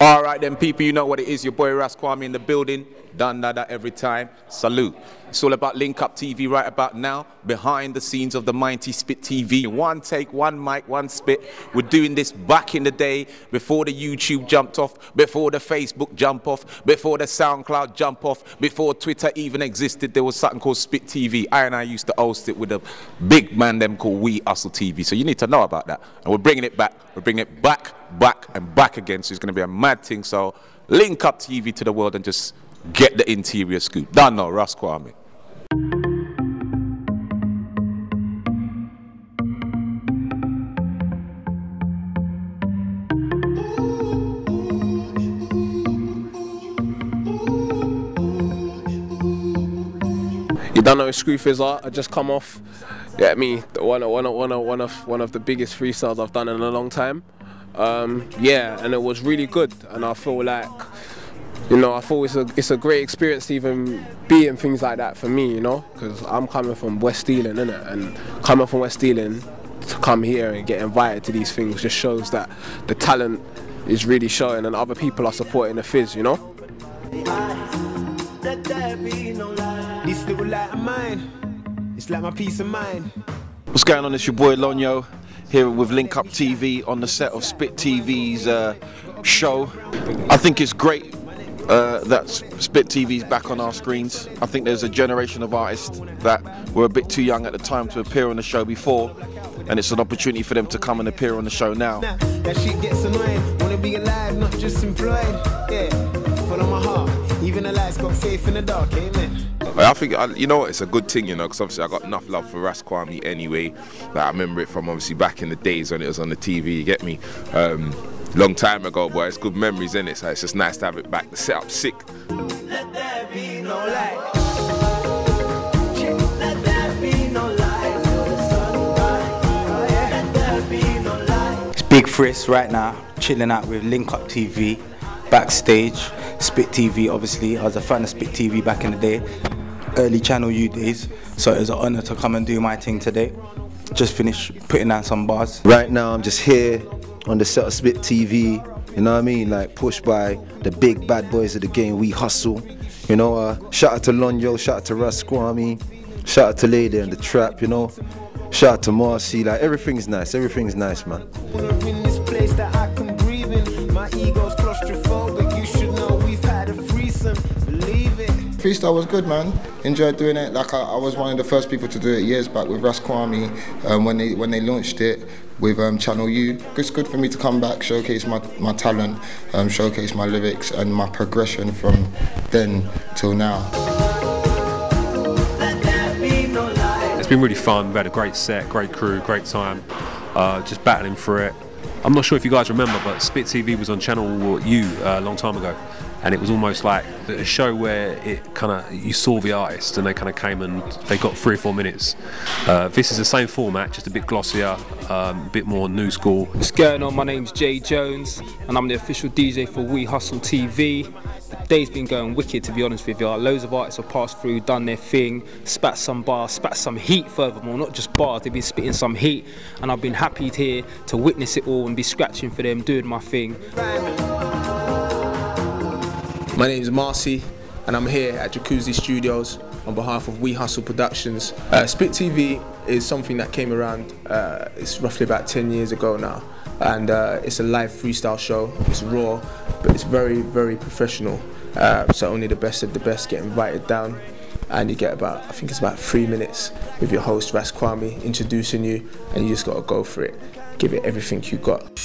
All right, then, people, you know what it is. Your boy Ras Kwame in the building. Done that every time. Salute. It's all about Link Up TV right about now. Behind the scenes of the mighty Spit TV. One take, one mic, one spit. We're doing this back in the day before the YouTube jumped off, before the Facebook jump off, before the SoundCloud jump off, before Twitter even existed. There was something called Spit TV. I and I used to host it with a big man them called We Hustle TV. So you need to know about that. And we're bringing it back. We're bringing it back, back, and back again. So it's going to be a mad thing. So link up TV to the world and just get the interior scoop. Done now, Ras Kwame. You don't know who Screwfizz are. I just come off. Yeah, me one of one of one of one of one of the biggest freestyles I've done in a long time. Um, yeah, and it was really good. And I feel like, you know, I thought it's a it's a great experience to even be in things like that for me. You know, because I'm coming from West Ealing, innit? And coming from West Ealing to come here and get invited to these things just shows that the talent is really showing and other people are supporting the fizz. You know. This little light of mine, it's like my peace of mind. What's going on? It's your boy Lonyo here with Link Up TV on the set of Spit TV's uh, show. I think it's great uh, that Spit TV's back on our screens. I think there's a generation of artists that were a bit too young at the time to appear on the show before, and it's an opportunity for them to come and appear on the show now. That shit gets annoying. Wanna be alive, not just employed. Yeah, follow my heart. Even the lights got faith in the dark, amen. I think I, you know what, it's a good thing, you know, because obviously I got enough love for Ras Kwame anyway. Like, I remember it from obviously back in the days when it was on the TV. You get me? Um, long time ago, but it's good memories in it. So it's just nice to have it back. The setup sick. Let there be no light. Let there be no light. till the sun rise. Yeah. Let there be no light. It's Big Fris right now, chilling out with Link Up TV, backstage, Spit TV obviously. I was a fan of Spit TV back in the day, early Channel U days, so it was an honour to come and do my thing today. Just finished putting down some bars. Right now, I'm just here on the set of Spit TV. You know what I mean? Like pushed by the big bad boys of the game. We hustle. You know. Uh, shout out to Lonyo. Shout out to Ras Kwame. Shout out to Lady and the Trap. You know. Shout out to Marcy. Like everything's nice. Everything's nice, man. Freestyle was good, man. Enjoyed doing it. Like I, I was one of the first people to do it years back with Ras Kwame um, when they when they launched it with um, Channel U. It's good for me to come back, showcase my, my talent, um, showcase my lyrics and my progression from then till now. It's been really fun. We've had a great set, great crew, great time. Uh, just battling for it. I'm not sure if you guys remember, but Spit TV was on Channel U uh, a long time ago, and it was almost like a show where it kind of you saw the artist and they kind of came and they got three or four minutes. Uh, this is the same format, just a bit glossier, um, a bit more new school. What's going on? My name's Jay Jones, and I'm the official DJ for We Hustle TV. Day's been going wicked, to be honest with you. Loads of artists have passed through, done their thing, spat some bars, spat some heat, furthermore, not just bars, they've been spitting some heat, and I've been happy here to witness it all and be scratching for them, doing my thing. My name is Marcy, and I'm here at Jacuzzi Studios on behalf of We Hustle Productions. Uh, Spit TV is something that came around, uh, it's roughly about 10 years ago now, and uh, it's a live freestyle show. It's raw, but it's very, very professional. Uh, so only the best of the best get invited down, and you get about, I think it's about three minutes with your host Ras Kwame introducing you, and you just gotta go for it. Give it everything you got.